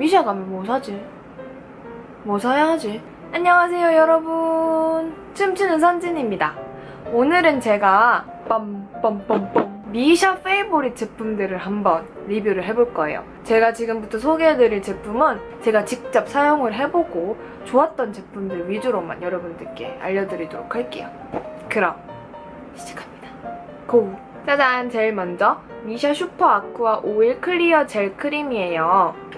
미샤 가면 뭐 사지? 뭐 사야 하지? 안녕하세요 여러분. 춤추는 선진입니다. 오늘은 제가 빰빰빰빰 미샤 favorite 제품들을 한번 리뷰를 해볼 거예요. 제가 지금부터 소개해드릴 제품은 제가 직접 사용을 해보고 좋았던 제품들 위주로만 여러분들께 알려드리도록 할게요. 그럼 시작합니다. Go! 짜잔! 제일 먼저 미샤 Super Aqua Oil Clear Gel Cream이에요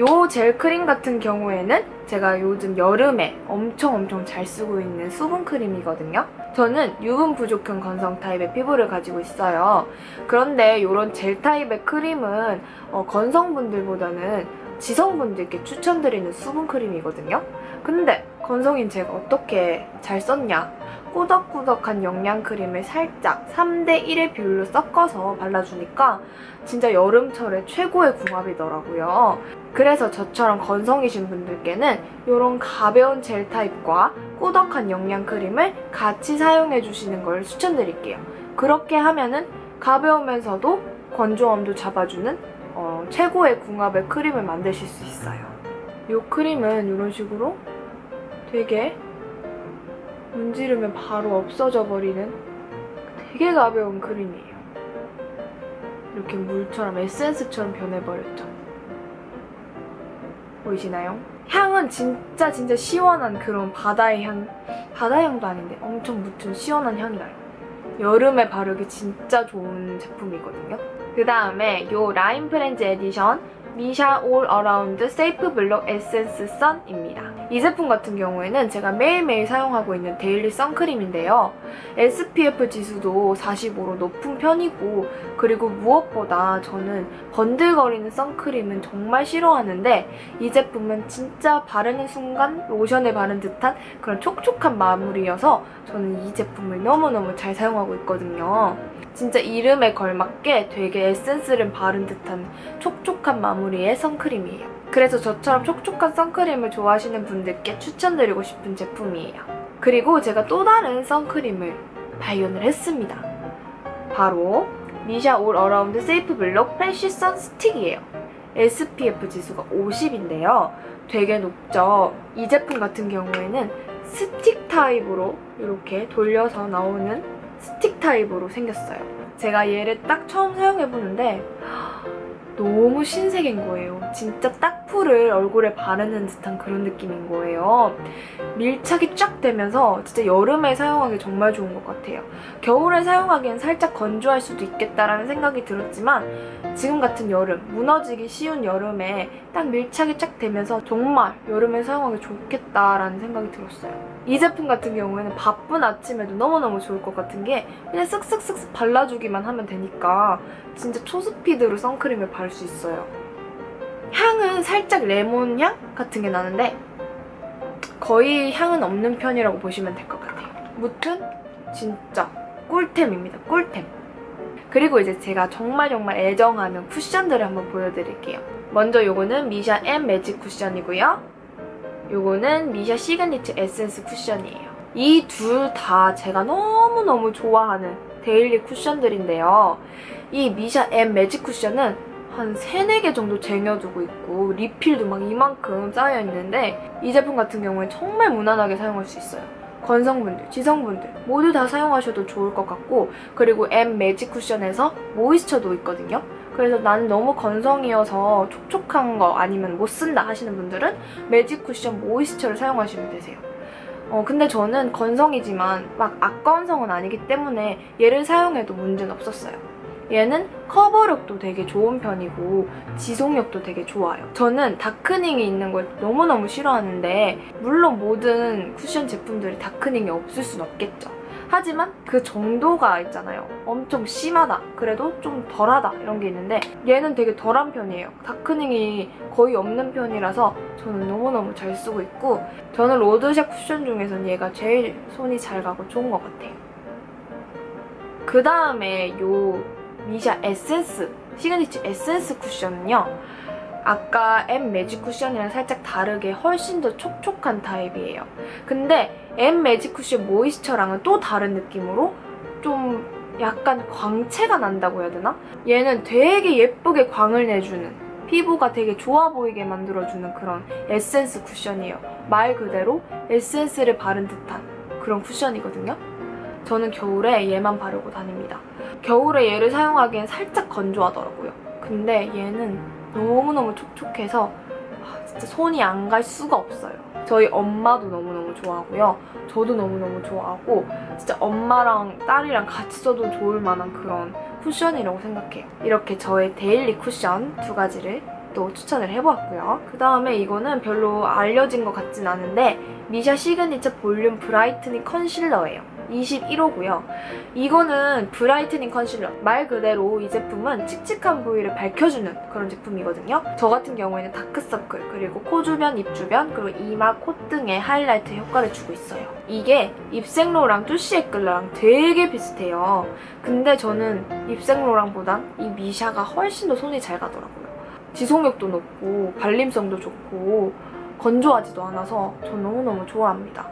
요 젤 크림 같은 경우에는 제가 요즘 여름에 엄청 엄청 잘 쓰고 있는 수분 크림이거든요. 저는 유분 부족한 건성 타입의 피부를 가지고 있어요. 그런데 이런 젤 타입의 크림은 어, 건성분들보다는 지성분들께 추천드리는 수분 크림이거든요. 근데 건성인 제가 어떻게 잘 썼냐? 꾸덕꾸덕한 영양 크림을 살짝 3대1의 비율로 섞어서 발라주니까 진짜 여름철에 최고의 궁합이더라고요. 그래서 저처럼 건성이신 분들께는 이런 가벼운 젤 타입과 꾸덕한 영양 크림을 같이 사용해 주시는 걸 추천드릴게요. 그렇게 하면은 가벼우면서도 건조함도 잡아주는 어, 최고의 궁합의 크림을 만드실 수 있어요. 이 크림은 이런 식으로 되게 문지르면 바로 없어져 버리는 되게 가벼운 크림이에요. 이렇게 물처럼 에센스처럼 변해버렸죠. 보이시나요? 향은 진짜 진짜 시원한 그런 바다의 향, 바다 향도 아닌데 엄청 묻은 시원한 향이 나요. 여름에 바르기 진짜 좋은 제품이거든요. 그 다음에 이 Line Friends edition 미샤 All Around Safe Block Essence Sun입니다. 이 제품 같은 경우에는 제가 매일매일 사용하고 있는 daily 선크림인데요. SPF 지수도 45로 높은 편이고 그리고 무엇보다 저는 번들거리는 선크림은 정말 싫어하는데 이 제품은 진짜 바르는 순간 로션에 바른 듯한 그런 촉촉한 마무리여서 저는 이 제품을 너무너무 잘 사용하고 있거든요. 진짜 이름에 걸맞게 되게 에센스를 바른 듯한 촉촉한 마무리의 선크림이에요. 그래서 저처럼 촉촉한 선크림을 좋아하시는 분들께 추천드리고 싶은 제품이에요. 그리고 제가 또 다른 선크림을 발견을 했습니다. 바로 미샤 All Around Safe Block Fresh Sun Stick이에요. SPF 지수가 50인데요. 되게 높죠. 이 제품 같은 경우에는 스틱 타입으로 이렇게 돌려서 나오는 스틱 타입으로 생겼어요. 제가 얘를 딱 처음 사용해보는데 너무 신세계인 거예요. 진짜 딱 풀을 얼굴에 바르는 듯한 그런 느낌인 거예요. 밀착이 쫙 되면서 진짜 여름에 사용하기 정말 좋은 것 같아요. 겨울에 사용하기엔 살짝 건조할 수도 있겠다라는 생각이 들었지만 지금 같은 여름, 무너지기 쉬운 여름에 딱 밀착이 쫙 되면서 정말 여름에 사용하기 좋겠다라는 생각이 들었어요. 이 제품 같은 경우에는 바쁜 아침에도 너무너무 좋을 것 같은 게 그냥 쓱쓱쓱쓱 발라주기만 하면 되니까 진짜 초스피드로 선크림을 바를 수 있어요. 향은 살짝 레몬 향 같은 게 나는데 거의 향은 없는 편이라고 보시면 될 것 같아요. 무튼 진짜 꿀템입니다. 꿀템. 그리고 이제 제가 정말 정말 애정하는 쿠션들을 한번 보여드릴게요. 먼저 요거는 미샤 M 매직 쿠션이고요. 요거는 미샤 Signature Essence Cushion이에요. 이 둘 다 제가 너무너무 좋아하는 daily 쿠션들인데요. 이 미샤 M 매직 쿠션은 한 3, 4개 정도 쟁여두고 있고 리필도 막 이만큼 쌓여있는데 이 제품 같은 경우에 정말 무난하게 사용할 수 있어요. 건성분들, 지성분들 모두 다 사용하셔도 좋을 것 같고 그리고 M 매직 쿠션에서 모이스처도 있거든요. 그래서 나는 너무 건성이어서 촉촉한 거 아니면 못 쓴다 하시는 분들은 매직 쿠션 모이스처를 사용하시면 되세요. 어, 근데 저는 건성이지만 막 악건성은 아니기 때문에 얘를 사용해도 문제는 없었어요. 얘는 커버력도 되게 좋은 편이고 지속력도 되게 좋아요. 저는 다크닝이 있는 걸 너무너무 싫어하는데 물론 모든 쿠션 제품들이 다크닝이 없을 순 없겠죠. 하지만 그 정도가 있잖아요. 엄청 심하다. 그래도 좀 덜하다. 이런 게 있는데 얘는 되게 덜한 편이에요. 다크닝이 거의 없는 편이라서 저는 너무너무 잘 쓰고 있고 저는 로드샵 쿠션 중에서는 얘가 제일 손이 잘 가고 좋은 것 같아요. 그 다음에 요 미샤 에센스 시그니처 에센스 쿠션은요. 아까 M 매직 쿠션이랑 살짝 다르게 훨씬 더 촉촉한 타입이에요. 근데 M 매직 쿠션 moisture랑은 또 다른 느낌으로 좀 약간 광채가 난다고 해야 되나? 얘는 되게 예쁘게 광을 내주는 피부가 되게 좋아 보이게 만들어주는 그런 에센스 쿠션이에요. 말 그대로 에센스를 바른 듯한 그런 쿠션이거든요. 저는 겨울에 얘만 바르고 다닙니다. 겨울에 얘를 사용하기엔 살짝 건조하더라고요. 근데 얘는 너무너무 촉촉해서 아, 진짜 손이 안 갈 수가 없어요. 저희 엄마도 너무너무 좋아하고요. 저도 너무너무 좋아하고 진짜 엄마랑 딸이랑 같이 써도 좋을 만한 그런 쿠션이라고 생각해요. 이렇게 저의 daily 쿠션 두 가지를 또 추천을 해보았고요. 그 다음에 이거는 별로 알려진 것 같진 않은데 미샤 시그니처 볼륨 brightening concealer예요. 21호고요. 이거는 brightening concealer. 말 그대로 이 제품은 칙칙한 부위를 밝혀주는 그런 제품이거든요. 저 같은 경우에는 다크서클, 그리고 코 주변, 입 주변, 그리고 이마, 콧등에 하이라이트 효과를 주고 있어요. 이게 입생로랑 뚜시에클라랑 되게 비슷해요. 근데 저는 입생로랑보단 이 미샤가 훨씬 더 손이 잘 가더라고요. 지속력도 높고 발림성도 좋고 건조하지도 않아서 전 너무너무 좋아합니다.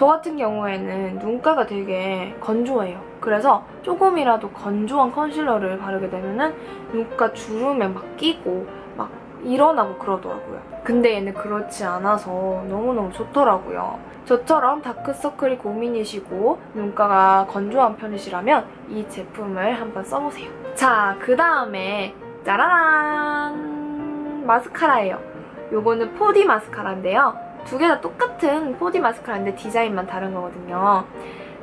저 같은 경우에는 눈가가 되게 건조해요. 그래서 조금이라도 건조한 컨실러를 바르게 되면은 눈가 주름에 막 끼고 막 일어나고 그러더라고요. 근데 얘는 그렇지 않아서 너무너무 좋더라고요. 저처럼 다크서클이 고민이시고 눈가가 건조한 편이시라면 이 제품을 한번 써보세요. 자, 그 다음에 짜라란! 마스카라예요. 요거는 4D 마스카라인데요. 두 개 다 똑같은 4D 마스카라인데 디자인만 다른 거거든요.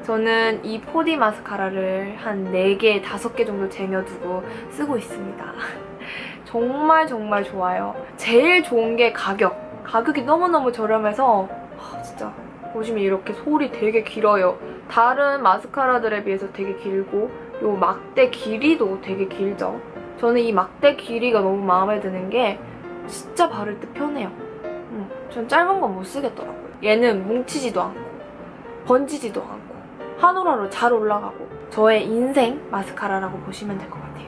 저는 이 4D 마스카라를 한 4개, 5개 정도 쟁여두고 쓰고 있습니다. 정말 정말 좋아요. 제일 좋은 게 가격. 가격이 너무너무 저렴해서 아, 진짜 보시면 이렇게 솔이 되게 길어요. 다른 마스카라들에 비해서 되게 길고 요 막대 길이도 되게 길죠. 저는 이 막대 길이가 너무 마음에 드는 게 진짜 바를 때 편해요. 음, 전 짧은 건 못 쓰겠더라고요. 얘는 뭉치지도 않고 번지지도 않고 한 올화로 잘 올라가고 저의 인생 마스카라라고 보시면 될 것 같아요.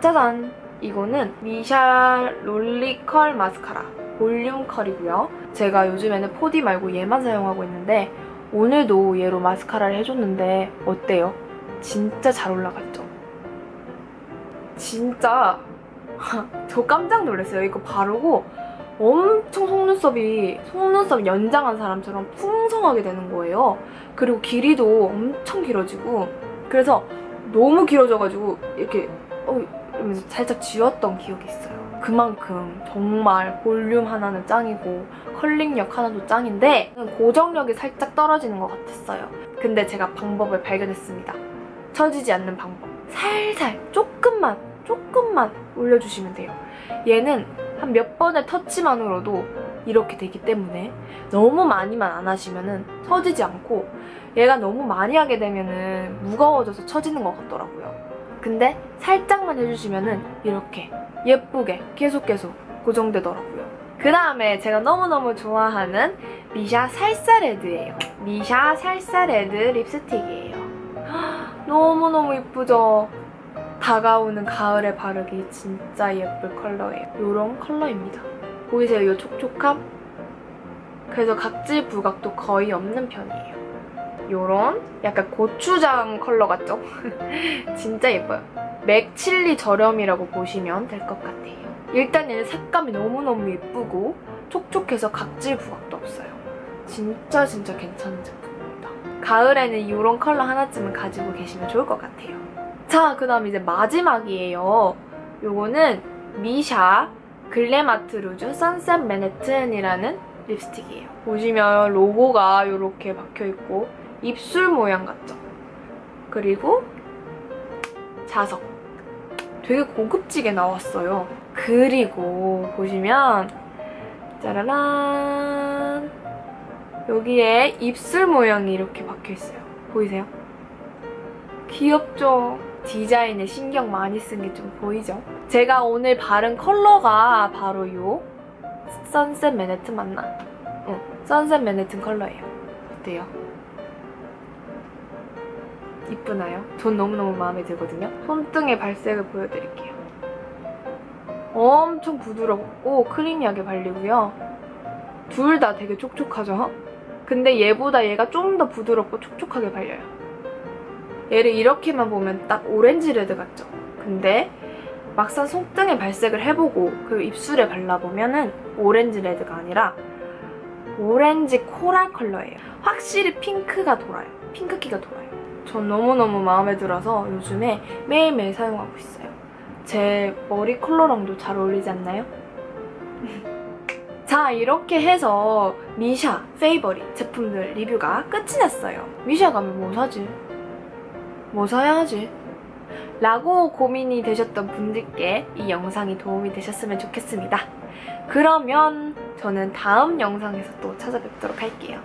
짜잔! 이거는 미샤 롤리컬 마스카라 볼륨 컬이고요. 제가 요즘에는 4D 말고 얘만 사용하고 있는데 오늘도 얘로 마스카라를 해줬는데 어때요? 진짜 잘 올라갔죠? 진짜 저 깜짝 놀랐어요. 이거 바르고 엄청 속눈썹이 속눈썹 연장한 사람처럼 풍성하게 되는 거예요. 그리고 길이도 엄청 길어지고 그래서 너무 길어져가지고 이렇게 어, 이러면서 살짝 지웠던 기억이 있어요. 그만큼 정말 볼륨 하나는 짱이고 컬링력 하나도 짱인데 고정력이 살짝 떨어지는 것 같았어요. 근데 제가 방법을 발견했습니다. 처지지 않는 방법. 살살 조금만 조금만 올려주시면 돼요. 얘는 한 몇 번의 터치만으로도 이렇게 되기 때문에 너무 많이만 안 하시면은 처지지 않고 얘가 너무 많이 하게 되면은 무거워져서 처지는 것 같더라고요. 근데 살짝만 해주시면은 이렇게 예쁘게 계속 계속 고정되더라고요. 그 다음에 제가 너무너무 좋아하는 미샤 살사 레드예요. 미샤 살사 레드 립스틱이에요. 너무너무 예쁘죠? 다가오는 가을에 바르기 진짜 예쁠 컬러예요. 이런 컬러입니다. 보이세요? 이 촉촉함? 그래서 각질 부각도 거의 없는 편이에요. 이런 약간 고추장 컬러 같죠? 진짜 예뻐요. 맥칠리 저렴이라고 보시면 될 것 같아요. 일단 얘는 색감이 너무너무 예쁘고 촉촉해서 각질 부각도 없어요. 진짜 진짜 괜찮은 제품입니다. 가을에는 이런 컬러 하나쯤은 가지고 계시면 좋을 것 같아요. 자, 그 다음 이제 마지막이에요. 요거는 미샤 글래마트 루즈 선셋 맨해튼이라는 립스틱이에요. 보시면 로고가 이렇게 박혀있고 입술 모양 같죠? 그리고 자석. 되게 고급지게 나왔어요. 그리고 보시면 짜라란 여기에 입술 모양이 이렇게 박혀있어요. 보이세요? 귀엽죠? 디자인에 신경 많이 쓴 게 좀 보이죠? 제가 오늘 바른 컬러가 바로 이 선셋 맨해튼 맞나? 응, 선셋 맨해튼 컬러예요. 어때요? 이쁘나요? 전 너무너무 마음에 들거든요. 손등의 발색을 보여드릴게요. 엄청 부드럽고 크리미하게 발리고요. 둘 다 되게 촉촉하죠? 근데 얘보다 얘가 좀 더 부드럽고 촉촉하게 발려요. 얘를 이렇게만 보면 딱 오렌지 레드 같죠? 근데 막상 손등에 발색을 해보고 그 입술에 발라보면 은 오렌지 레드가 아니라 오렌지 coral 컬러예요. 확실히 핑크가 돌아요. 핑크기가 돌아요. 전 너무너무 마음에 들어서 요즘에 매일매일 사용하고 있어요. 제 머리 컬러랑도 잘 어울리지 않나요? 자 이렇게 해서 미샤 favorite 제품들 리뷰가 끝이 났어요. 미샤 가면 뭐 사지? 뭐 사야 하지? 라고 고민이 되셨던 분들께 이 영상이 도움이 되셨으면 좋겠습니다. 그러면 저는 다음 영상에서 또 찾아뵙도록 할게요.